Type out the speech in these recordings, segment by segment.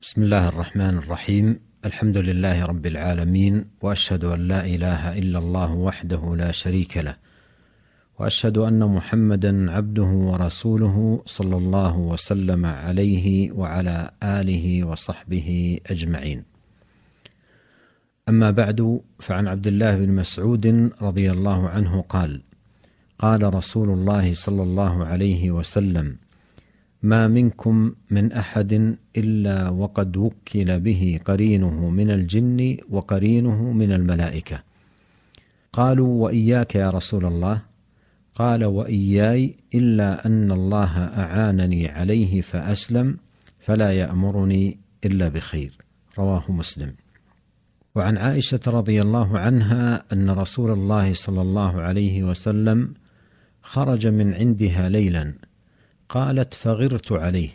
بسم الله الرحمن الرحيم. الحمد لله رب العالمين وأشهد أن لا إله إلا الله وحده لا شريك له وأشهد أن محمدا عبده ورسوله صلى الله وسلم عليه وعلى آله وصحبه أجمعين. أما بعد فعن عبد الله بن مسعود رضي الله عنه قال قال رسول الله صلى الله عليه وسلم ما منكم من أحد إلا وقد وكل به قرينه من الجن وقرينه من الملائكة. قالوا وإياك يا رسول الله. قال وإياي إلا أن الله أعانني عليه فأسلم فلا يأمرني إلا بخير. رواه مسلم. وعن عائشة رضي الله عنها أن رسول الله صلى الله عليه وسلم خرج من عندها ليلا قالت فغرت عليه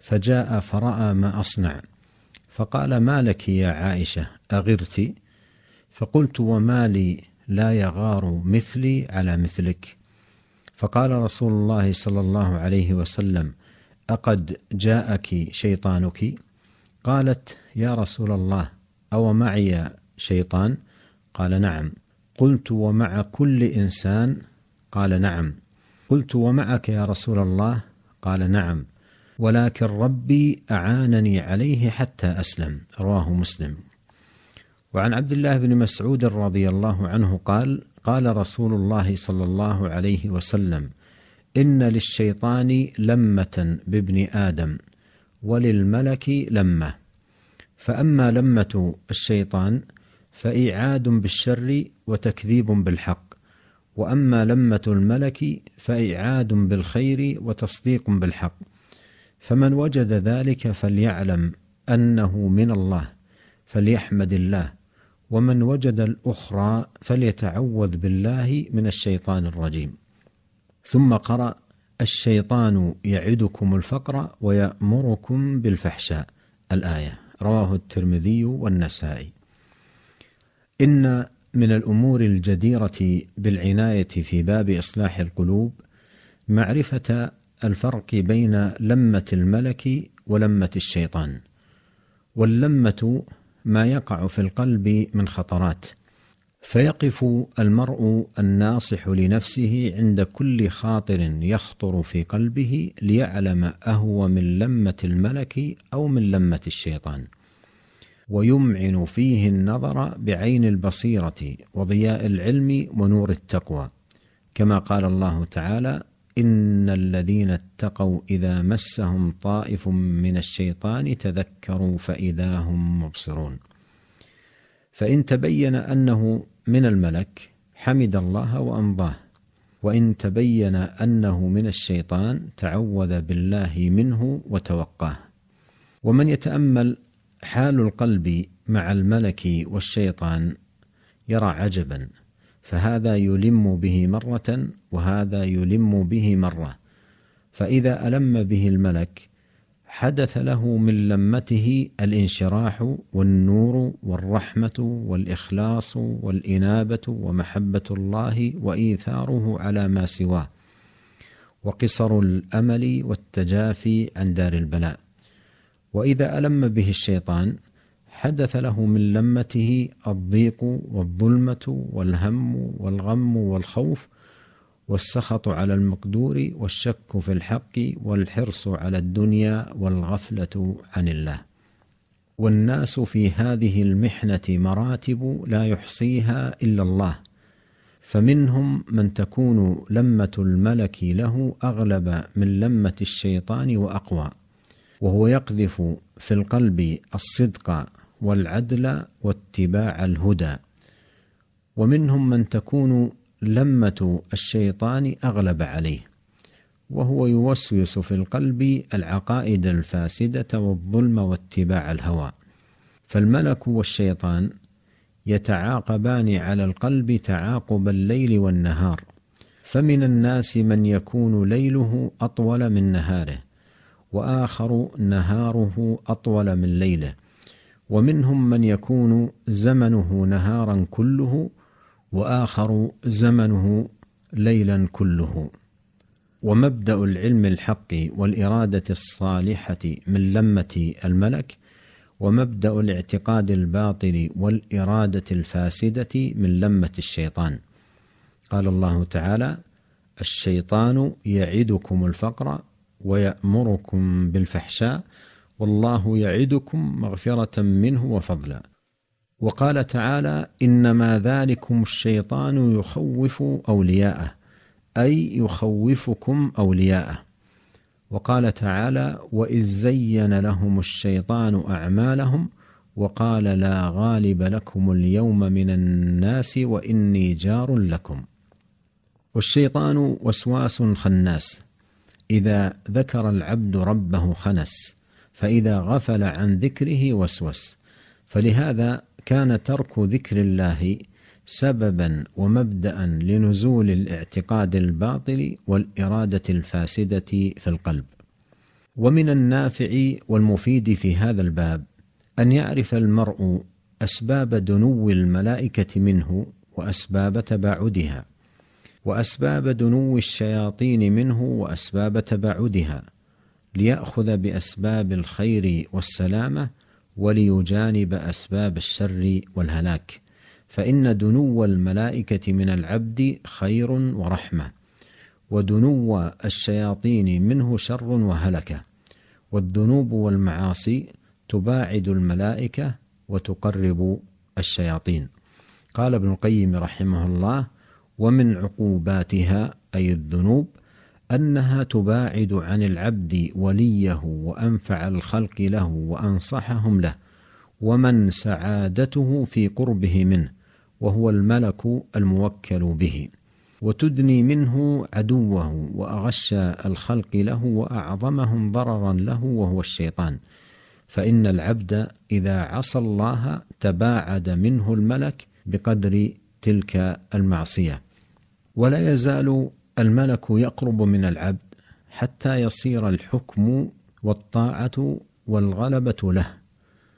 فجاء فراى ما أصنع. فقال ما لك يا عائشة أغرت؟ فقلت وما لي لا يغار مثلي على مثلك. فقال رسول الله صلى الله عليه وسلم أقد جاءك شيطانك؟ قالت يا رسول الله أو معي شيطان؟ قال نعم. قلت ومع كل إنسان؟ قال نعم. قلت ومعك يا رسول الله؟ قال نعم. ولكن ربي أعانني عليه حتى أسلم. رواه مسلم. وعن عبد الله بن مسعود رضي الله عنه قال قال رسول الله صلى الله عليه وسلم إن للشيطان لمة بابن آدم وللملك لمة. فأما لمة الشيطان فايعاد بالشر وتكذيب بالحق. وأما لمة الملك فإعاد بالخير وتصديق بالحق. فمن وجد ذلك فليعلم أنه من الله فليحمد الله. ومن وجد الأخرى فليتعوذ بالله من الشيطان الرجيم. ثم قرأ الشيطان يعدكم الفقر ويأمركم بالفحشاء. الآية. رواه الترمذي والنسائي. إن من الأمور الجديرة بالعناية في باب إصلاح القلوب معرفة الفرق بين لمة الملك ولمة الشيطان واللمة ما يقع في القلب من خطرات فيقف المرء الناصح لنفسه عند كل خاطر يخطر في قلبه ليعلم أهو من لمة الملك أو من لمة الشيطان. ويمعن فيه النظر بعين البصيرة وضياء العلم ونور التقوى. كما قال الله تعالى إن الذين اتقوا إذا مسهم طائف من الشيطان تذكروا فإذا هم مبصرون. فإن تبين أنه من الملك حمد الله وأمضاه. وإن تبين أنه من الشيطان تعوذ بالله منه وتوقاه. ومن يتأمل حال القلب مع الملك والشيطان يرى عجبا فهذا يلم به مرة وهذا يلم به مرة. فإذا ألم به الملك حدث له من لمته الانشراح والنور والرحمة والإخلاص والإنابة ومحبة الله وإيثاره على ما سواه وقصر الأمل والتجافي عن دار البلاء. وإذا ألم به الشيطان حدث له من لمته الضيق والظلمة والهم والغم والخوف والسخط على المقدور والشك في الحق والحرص على الدنيا والغفلة عن الله. والناس في هذه المحنة مراتب لا يحصيها إلا الله. فمنهم من تكون لمة الملك له أغلب من لمة الشيطان وأقوى. وهو يقذف في القلب الصدق والعدل واتباع الهدى. ومنهم من تكون لمة الشيطان أغلب عليه وهو يوسوس في القلب العقائد الفاسدة والظلم واتباع الهوى. فالملك والشيطان يتعاقبان على القلب تعاقب الليل والنهار فمن الناس من يكون ليله أطول من نهاره. وآخر نهاره أطول من ليله. ومنهم من يكون زمنه نهارا كله وآخر زمنه ليلا كله. ومبدأ العلم الحق والإرادة الصالحة من لمة الملك ومبدأ الاعتقاد الباطل والإرادة الفاسدة من لمة الشيطان. قال الله تعالى الشيطان يعدكم الفقر ويأمركم بالفحشاء والله يعدكم مغفرة منه وفضلا. وقال تعالى إنما ذلكم الشيطان يخوف أولياءه أي يخوفكم أولياءه. وقال تعالى وإذ زين لهم الشيطان أعمالهم وقال لا غالب لكم اليوم من الناس وإني جار لكم. والشيطان وسواس خناس. إذا ذكر العبد ربه خنس فإذا غفل عن ذكره وسوس. فلهذا كان ترك ذكر الله سببا ومبدا لنزول الاعتقاد الباطل والإرادة الفاسدة في القلب. ومن النافع والمفيد في هذا الباب أن يعرف المرء أسباب دنو الملائكة منه وأسباب تباعدها. وأسباب دنو الشياطين منه وأسباب تباعدها ليأخذ بأسباب الخير والسلامة وليجانب أسباب الشر والهلاك. فإن دنو الملائكة من العبد خير ورحمة ودنو الشياطين منه شر وهلكه والذنوب والمعاصي تباعد الملائكة وتقرب الشياطين. قال ابن القيم رحمه الله ومن عقوباتها أي الذنوب أنها تباعد عن العبد وليه وأنفع الخلق له وأنصحهم له ومن سعادته في قربه منه وهو الملك الموكل به. وتدني منه عدوه واغش الخلق له وأعظمهم ضررا له وهو الشيطان. فإن العبد إذا عصى الله تباعد منه الملك بقدر تلك المعصية. ولا يزال الملك يقرب من العبد حتى يصير الحكم والطاعة والغلبة له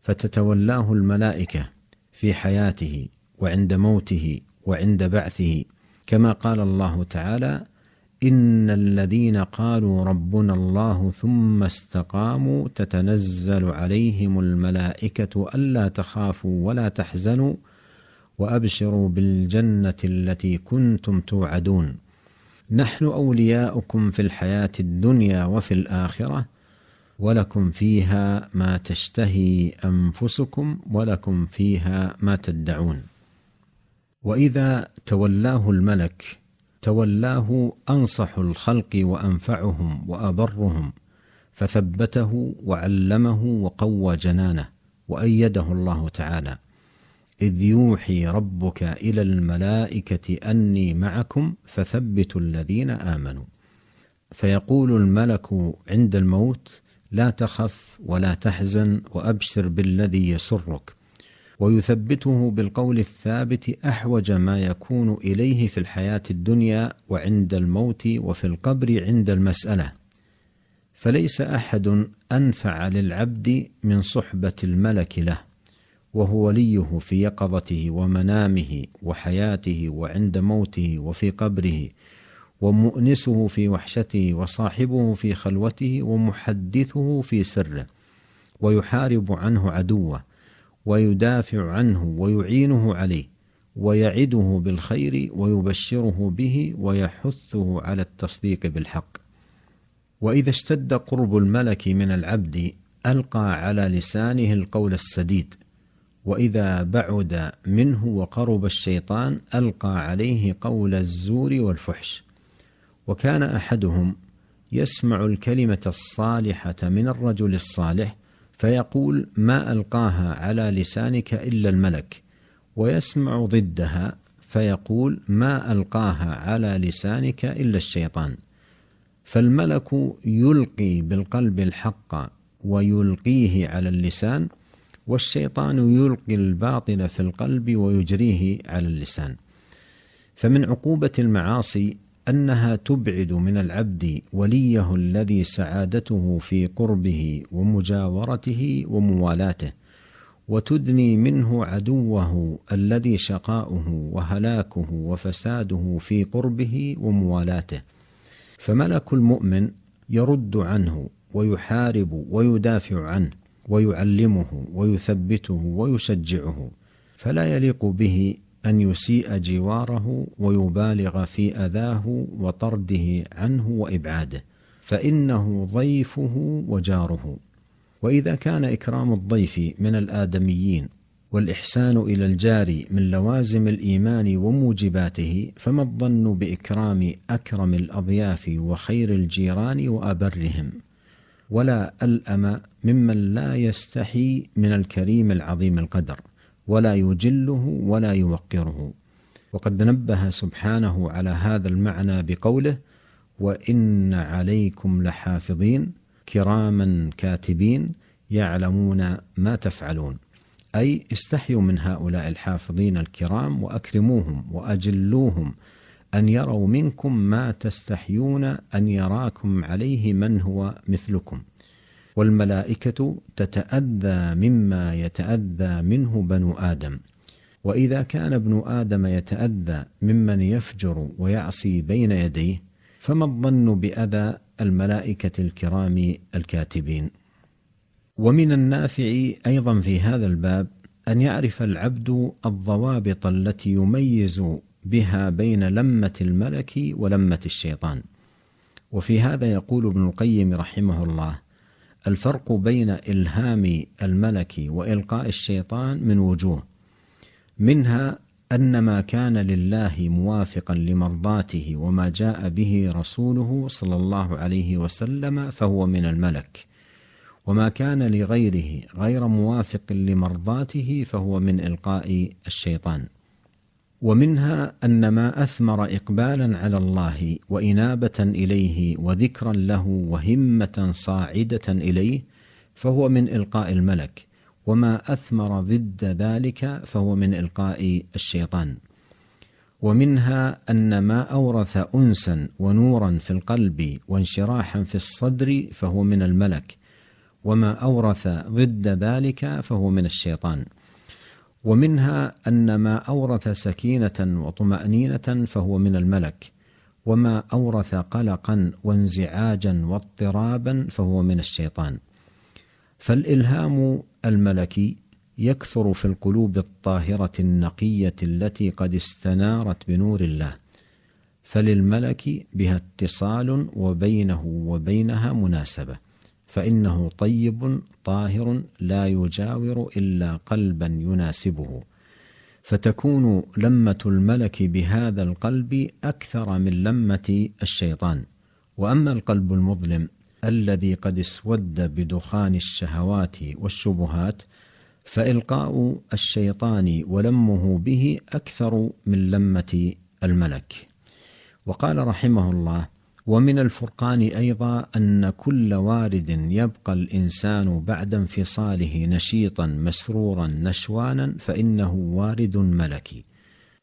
فتتولاه الملائكة في حياته وعند موته وعند بعثه. كما قال الله تعالى إن الذين قالوا ربنا الله ثم استقاموا تتنزل عليهم الملائكة ألا تخافوا ولا تحزنوا وأبشروا بالجنة التي كنتم توعدون. نحن أولياؤكم في الحياة الدنيا وفي الآخرة ولكم فيها ما تشتهي أنفسكم ولكم فيها ما تدعون. وإذا تولاه الملك تولاه أنصح الخلق وأنفعهم وأبرهم فثبته وعلمه وقوى جنانه وأيده الله تعالى. إذ يوحي ربك إلى الملائكة أني معكم فثبتوا الذين آمنوا. فيقول الملك عند الموت لا تخف ولا تحزن وأبشر بالذي يسرك. ويثبته بالقول الثابت أحوج ما يكون إليه في الحياة الدنيا وعند الموت وفي القبر عند المسألة. فليس أحد أنفع للعبد من صحبة الملك له. وهو وليه في يقظته ومنامه وحياته وعند موته وفي قبره ومؤنسه في وحشته وصاحبه في خلوته ومحدثه في سره ويحارب عنه عدوه ويدافع عنه ويعينه عليه ويعده بالخير ويبشره به ويحثه على التصديق بالحق. وإذا اشتد قرب الملك من العبد ألقى على لسانه القول السديد وإذا بعد منه وقرب الشيطان ألقى عليه قول الزور والفحش. وكان أحدهم يسمع الكلمة الصالحة من الرجل الصالح فيقول ما ألقاها على لسانك إلا الملك ويسمع ضدها فيقول ما ألقاها على لسانك إلا الشيطان. فالملك يلقي بالقلب الحق ويلقيه على اللسان والشيطان يلقي الباطل في القلب ويجريه على اللسان. فمن عقوبة المعاصي أنها تبعد من العبد وليه الذي سعادته في قربه ومجاورته وموالاته وتدني منه عدوه الذي شقاؤه وهلاكه وفساده في قربه وموالاته. فملك المؤمن يرد عنه ويحارب ويدافع عنه ويعلمه ويثبته ويشجعه فلا يليق به أن يسيء جواره ويبالغ في أذاه وطرده عنه وإبعاده فإنه ضيفه وجاره. وإذا كان إكرام الضيف من الآدميين والإحسان إلى الجار من لوازم الإيمان وموجباته فما الظن بإكرام أكرم الأضياف وخير الجيران وأبرهم؟ ولا ألأم ممن لا يستحي من الكريم العظيم القدر ولا يجله ولا يوقره. وقد نبه سبحانه على هذا المعنى بقوله وإن عليكم لحافظين كراما كاتبين يعلمون ما تفعلون. أي استحيوا من هؤلاء الحافظين الكرام وأكرموهم وأجلوهم أن يروا منكم ما تستحيون أن يراكم عليه من هو مثلكم. والملائكة تتأذى مما يتأذى منه بنو آدم. وإذا كان ابن آدم يتأذى ممن يفجر ويعصي بين يديه فما الظن بأذى الملائكة الكرام الكاتبين؟ ومن النافع أيضا في هذا الباب أن يعرف العبد الضوابط التي يميز بها بين لمة الملك ولمة الشيطان. وفي هذا يقول ابن القيم رحمه الله الفرق بين إلهام الملك وإلقاء الشيطان من وجوه منها أن ما كان لله موافقا لمرضاته وما جاء به رسوله صلى الله عليه وسلم فهو من الملك وما كان لغيره غير موافق لمرضاته فهو من إلقاء الشيطان. ومنها أن ما أثمر اقبالا على الله وإنابة إليه وذكرا له وهمة صاعدة إليه فهو من إلقاء الملك وما أثمر ضد ذلك فهو من إلقاء الشيطان. ومنها أن ما أورث انسا ونورا في القلب وانشراحا في الصدر فهو من الملك وما أورث ضد ذلك فهو من الشيطان. ومنها أن ما أورث سكينة وطمأنينة فهو من الملك وما أورث قلقا وانزعاجا واضطرابا فهو من الشيطان. فالإلهام الملكي يكثر في القلوب الطاهرة النقية التي قد استنارت بنور الله فللملك بها اتصال وبينه وبينها مناسبة. فإنه طيب طاهر لا يجاور إلا قلبا يناسبه. فتكون لمة الملك بهذا القلب أكثر من لمة الشيطان. وأما القلب المظلم الذي قد اسود بدخان الشهوات والشبهات فإلقاء الشيطان ولمه به أكثر من لمة الملك. وقال رحمه الله ومن الفرقان أيضا أن كل وارد يبقى الإنسان بعد انفصاله نشيطا مسرورا نشوانا فإنه وارد ملكي.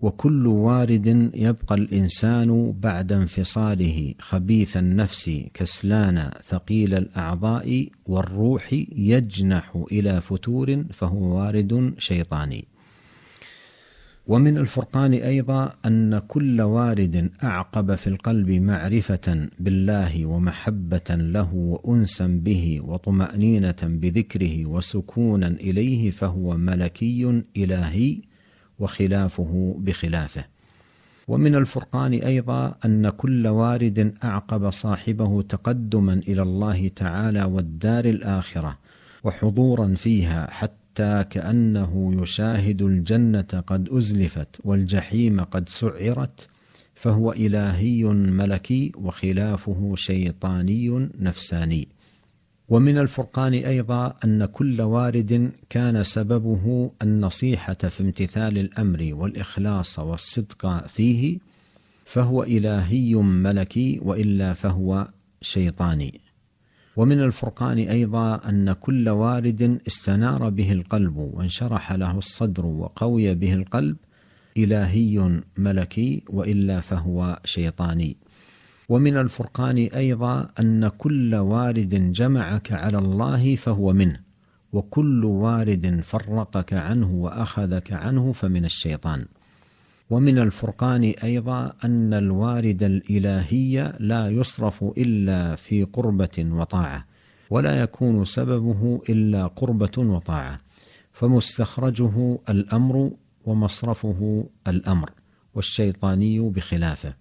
وكل وارد يبقى الإنسان بعد انفصاله خبيث النفس كسلان ثقيل الأعضاء والروح يجنح إلى فتور فهو وارد شيطاني. ومن الفرقان أيضا أن كل وارد أعقب في القلب معرفة بالله ومحبة له وأنسا به وطمأنينة بذكره وسكونا إليه فهو ملكي إلهي وخلافه بخلافه. ومن الفرقان أيضا أن كل وارد أعقب صاحبه تقدما إلى الله تعالى والدار الآخرة وحضورا فيها حتى حتى كأنه يشاهد الجنة قد أزلفت والجحيم قد سعرت فهو إلهي ملكي وخلافه شيطاني نفساني. ومن الفرقان أيضا أن كل وارد كان سببه النصيحة في امتثال الأمر والإخلاص والصدق فيه فهو إلهي ملكي وإلا فهو شيطاني. ومن الفرقان أيضا أن كل وارد استنار به القلب وانشرح له الصدر وقوي به القلب إلهي ملكي وإلا فهو شيطاني. ومن الفرقان أيضا أن كل وارد جمعك على الله فهو منه وكل وارد فرقك عنه وأخذك عنه فمن الشيطان. ومن الفرقان أيضا أن الوارد الإلهي لا يصرف إلا في قربة وطاعة ولا يكون سببه إلا قربة وطاعة فمستخرجه الأمر ومصرفه الأمر والشيطاني بخلافه.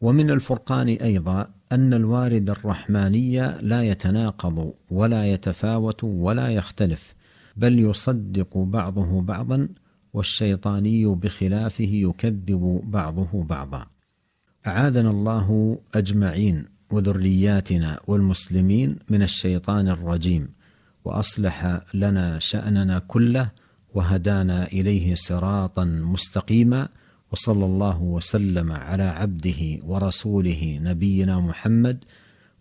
ومن الفرقان أيضا أن الوارد الرحماني لا يتناقض ولا يتفاوت ولا يختلف بل يصدق بعضه بعضا والشيطاني بخلافه يكذب بعضه بعضا. أعاذنا الله أجمعين وذرياتنا والمسلمين من الشيطان الرجيم وأصلح لنا شأننا كله وهدانا إليه صراطا مستقيما وصلى الله وسلم على عبده ورسوله نبينا محمد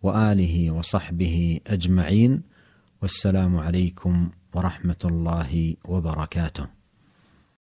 وآله وصحبه أجمعين والسلام عليكم ورحمة الله وبركاته.